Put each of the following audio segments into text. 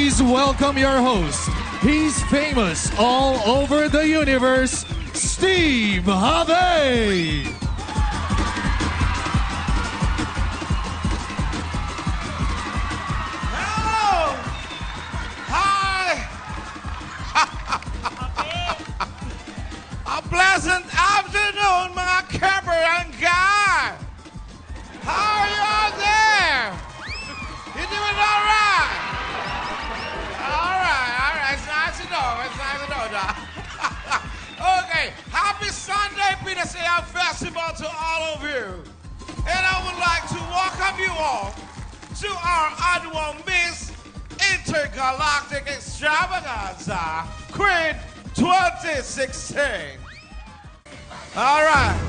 Please welcome your host. He's famous all over the universe, Steve Harvey. Sunday, Pinasaya Festival to all of you. And I would like to welcome you all to our annual Miss Intergalactic Extravaganza Queen 2016. All right.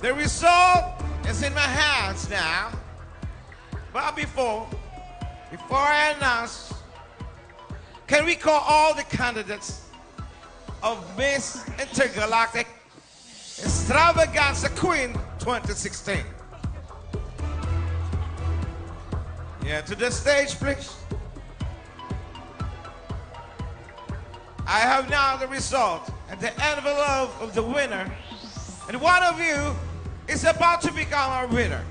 The result is in my hands now. But before, before I announce, can we call all the candidates of Miss Intergalactic Extravaganza Queen 2016? Yeah, to the stage, please. I have now the result and the envelope of the winner. And one of you is about to become our winner.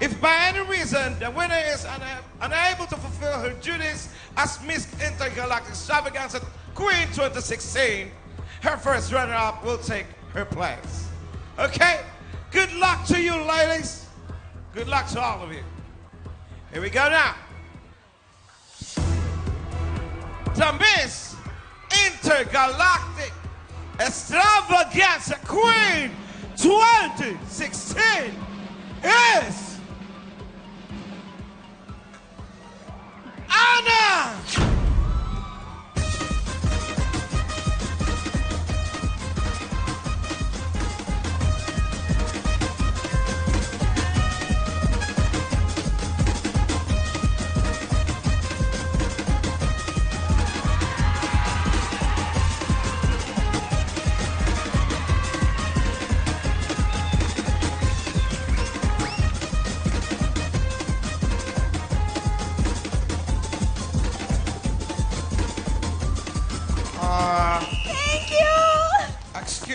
If by any reason the winner is una- unable to fulfill her duties as Miss Intergalactic Extravaganza Queen 2016, her first runner-up will take her place. Okay? Good luck to you, ladies. Good luck to all of you. Here we go now. The Miss Intergalactic Extravaganza Queen 2016 is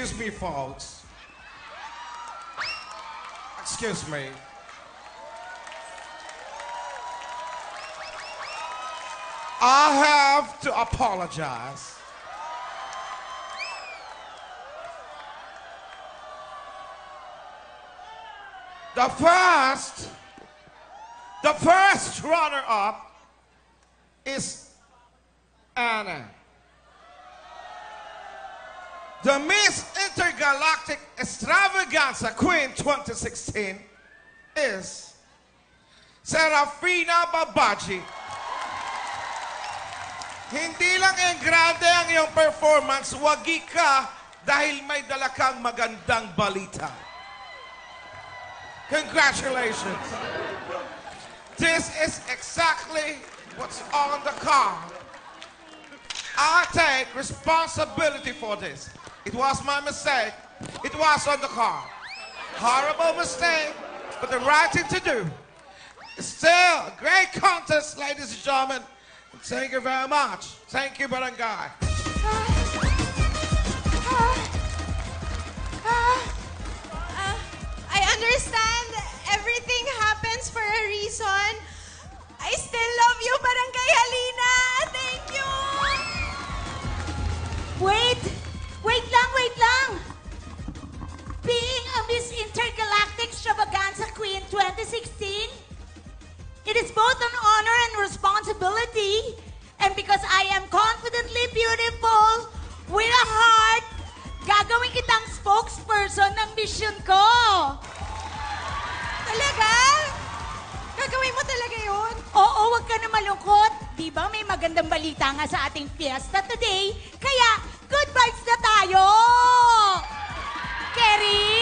excuse me, folks. Excuse me. I have to apologize. The first, the first runner-up is Anna. The Miss Intergalactic Extravaganza Queen 2016 is Serafina Babaji. Hindi lang ang grande ang iyong performance, wagi ka dahil may dala kang magandang balita. Congratulations. This is exactly what's on the card. I take responsibility for this. It was my mistake. It was on the car. Horrible mistake, but the right thing to do. Still great contest, ladies and gentlemen. Thank you very much. Thank you, Barangay. Uh, I understand is both an honor and responsibility. And because I am confidently beautiful, with a heart, gagawin kitang spokesperson ng mission ko. Talaga? Gagawin mo talaga yun? Oo, wag ka na malungkot. Di ba may magandang balita nga sa ating fiesta today? Kaya, good vibes na tayo! Kerry!